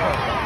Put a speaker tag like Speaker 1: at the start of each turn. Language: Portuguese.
Speaker 1: Oh,